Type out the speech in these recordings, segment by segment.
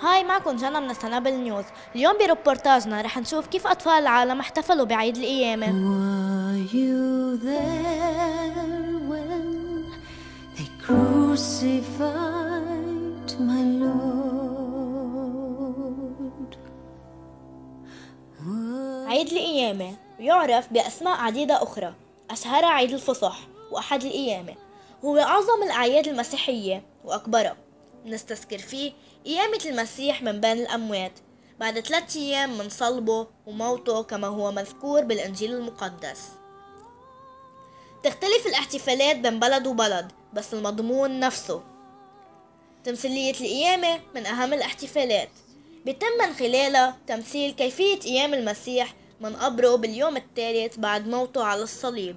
هاي معكم جنى من سنابل نيوز. اليوم بريبورتاجنا رح نشوف كيف أطفال العالم احتفلوا بعيد القيامة? عيد القيامة يعرف بأسماء عديدة أخرى. أشهرها عيد الفصح وأحد القيامة هو أعظم الأعياد المسيحية وأكبرها. نستذكر فيه قيامة المسيح من بين الأموات بعد ثلاثة أيام من صلبه وموته كما هو مذكور بالإنجيل المقدس. تختلف الاحتفالات بين بلد وبلد بس المضمون نفسه. تمثيلية القيامة من أهم الاحتفالات. بيتم من خلالها تمثيل كيفية قيام المسيح من قبره باليوم الثالث بعد موته على الصليب.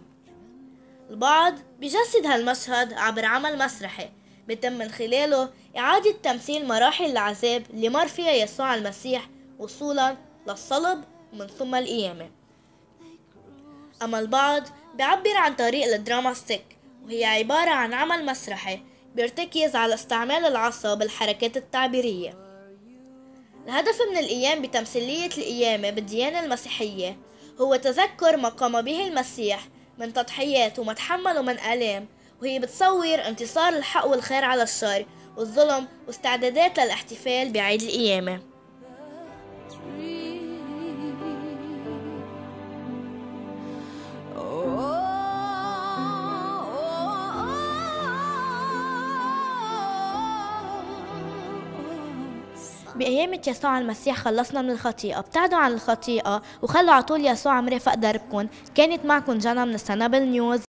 البعض بيجسد هالمشهد عبر عمل مسرحي بيتم من خلاله إعادة تمثيل مراحل العذاب اللي مر فيها يسوع المسيح وصولا للصلب ومن ثم القيامة. أما البعض بيعبر عن طريق الدراماستيك وهي عبارة عن عمل مسرحي بيرتكز على استعمال العصا بالحركات التعبيرية. الهدف من القيام بتمثيلية القيامة بالديانة المسيحية هو تذكر ما قام به المسيح من تضحيات وما تحمله من آلام وهي بتصور انتصار الحق والخير على الشر والظلم واستعدادات للاحتفال بعيد القيامة. بقيامة يسوع المسيح خلصنا من الخطيئة ابتعدوا عن الخطيئة وخلوا عطول يسوع مرافق دربكن كانت معكم جنى من السنابل نيوز